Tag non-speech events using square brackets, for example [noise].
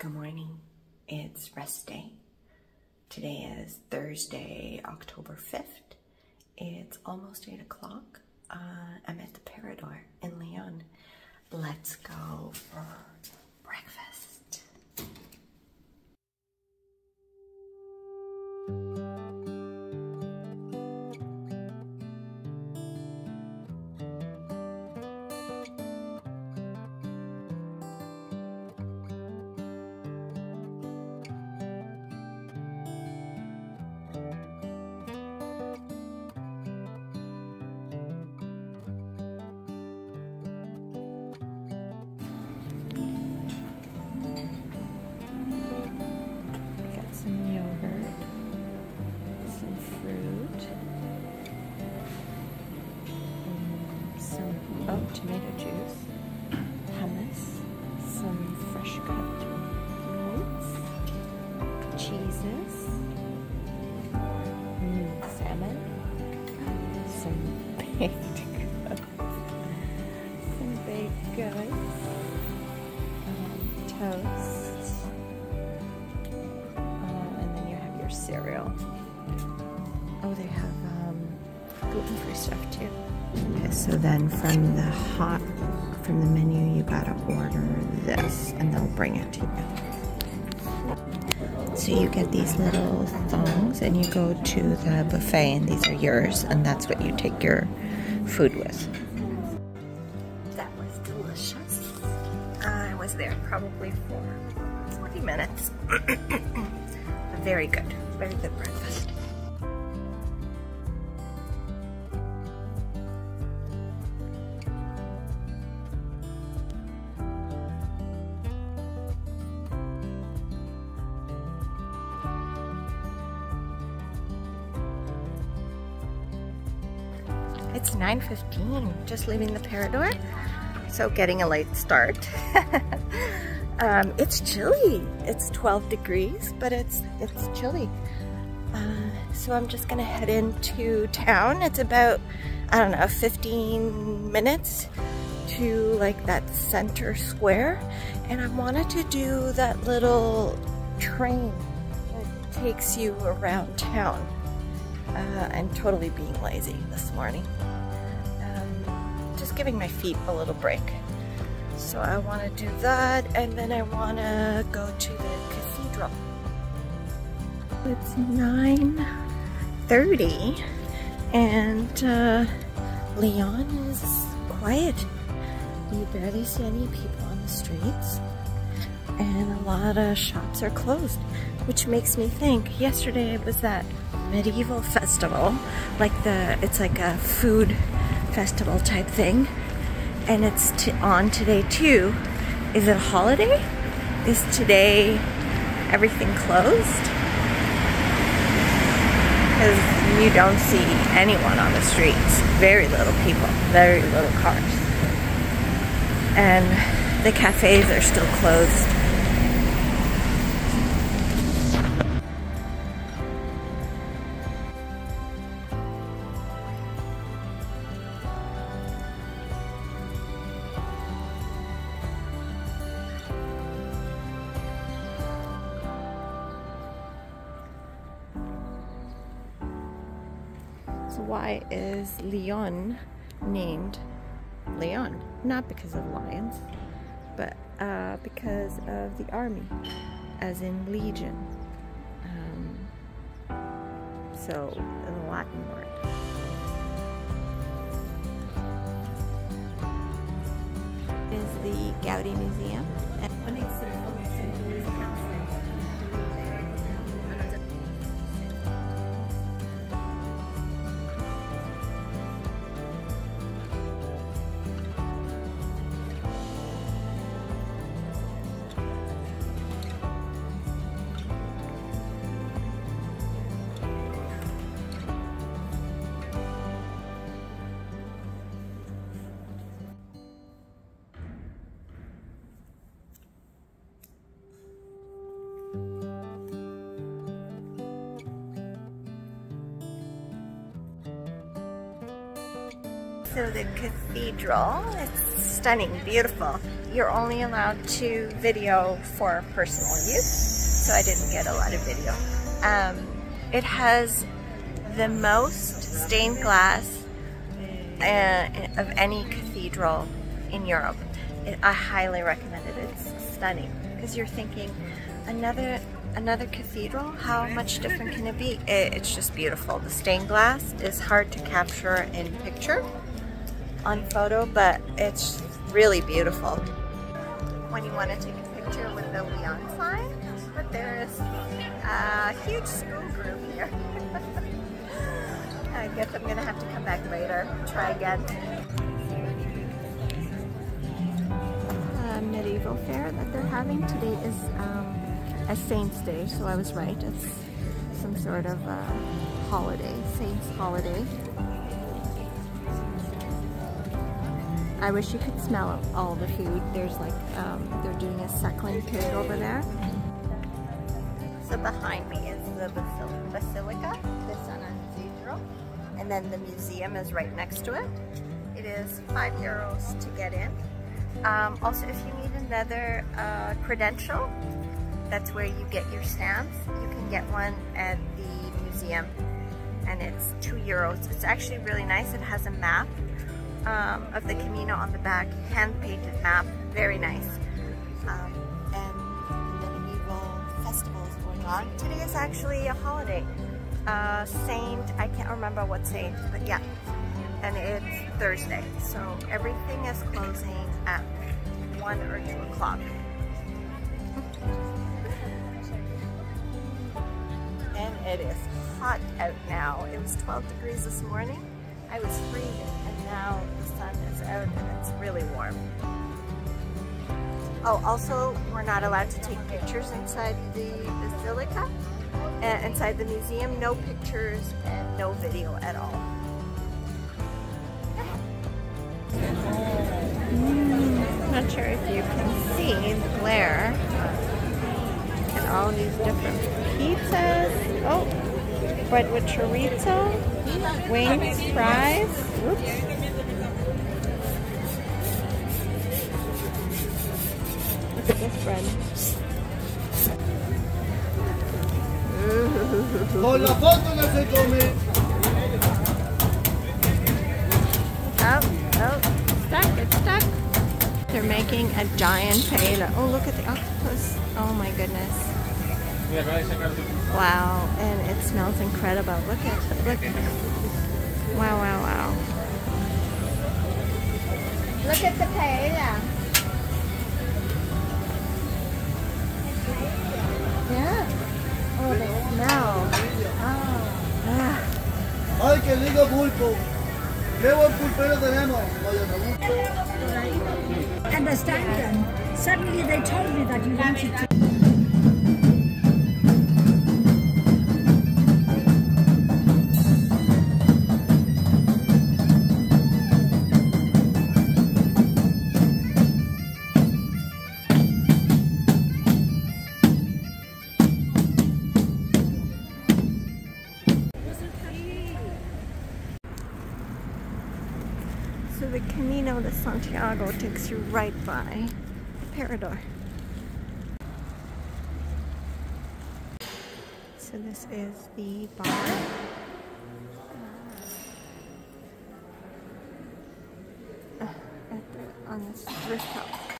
Good morning. It's rest day. Today is Thursday, October 5th. It's almost 8 o'clock. Uh, I'm at the Parador in Leon. Let's go for breakfast. Oh tomato juice, hummus, some fresh cut meats, cheeses, salmon, some baked goods, [laughs] some baked goods, um, toast. Um, and then you have your cereal. Oh, they have um, gluten-free stuff too. Okay, so then from the hot, from the menu, you gotta order this, and they'll bring it to you. So you get these little thongs, and you go to the buffet, and these are yours, and that's what you take your food with. That was delicious. I was there probably for 40 minutes. [coughs] very good, very good breakfast. It's 9.15, just leaving the Parador. So getting a late start. [laughs] um, it's chilly. It's 12 degrees, but it's, it's chilly. Uh, so I'm just gonna head into town. It's about, I don't know, 15 minutes to like that center square. And I wanted to do that little train that takes you around town. Uh, I'm totally being lazy this morning. Um, just giving my feet a little break. So I want to do that and then I want to go to the cathedral. It's 9.30 and uh, Leon is quiet. You barely see any people on the streets and a lot of shops are closed, which makes me think yesterday it was that medieval festival, like the, it's like a food festival type thing, and it's on today too. Is it a holiday? Is today everything closed? Because you don't see anyone on the streets. Very little people, very little cars. And the cafes are still closed. Why is Leon named Leon? Not because of lions, but uh, because of the army, as in legion. Um, so, the Latin word. Is the Gaudi Museum. So the cathedral, it's stunning, beautiful. You're only allowed to video for personal use, so I didn't get a lot of video. Um, it has the most stained glass uh, of any cathedral in Europe. It, I highly recommend it. It's stunning because you're thinking another another cathedral how much different can it be it, it's just beautiful the stained glass is hard to capture in picture on photo but it's really beautiful when you want to take a picture with the Leon sign but there is a huge school group here [laughs] I guess I'm gonna have to come back later try again The medieval fair that they're having today is um, a Saints Day, so I was right. It's some sort of uh, holiday, Saints holiday. I wish you could smell all the food. There's like, um, they're doing a suckling pig over there. So behind me is the Basilica, the San Cathedral, and then the museum is right next to it. It is five euros to get in. Um, also, if you need another uh, credential, that's where you get your stamps. You can get one at the museum and it's two euros. It's actually really nice. It has a map um, of the Camino on the back, hand-painted map, very nice. Um, and the medieval festival is going on. Today is actually a holiday. Uh, saint, I can't remember what saint, but yeah. And it's Thursday, so everything is closing at 1 or 2 o'clock. and it is hot out now. It was 12 degrees this morning. I was freezing now the sun is out and it's really warm. Oh, also, we're not allowed to take pictures inside the basilica, uh, inside the museum. No pictures and no video at all. Mm, not sure if you can see the glare and all these different pizzas. Oh, bread with chorizo, wings, fries. Oops. Look at. Con la foto no se come. Oh, oh, stuck, it's stuck. They're making a giant paella. Oh, look at the octopus. Oh my goodness. Wow, and it smells incredible. Look at, look. Wow, wow, wow. Look at the paella. Yeah. Oh, the smell. Oh. Ah. Ay, qué lindo pulpo. Qué buen pulpero tenemos. Oye, me gusta. understand them. Suddenly they told me that you wanted to. Santiago takes you right by the Parador. So this is the bar. Uh, the, on this rooftop.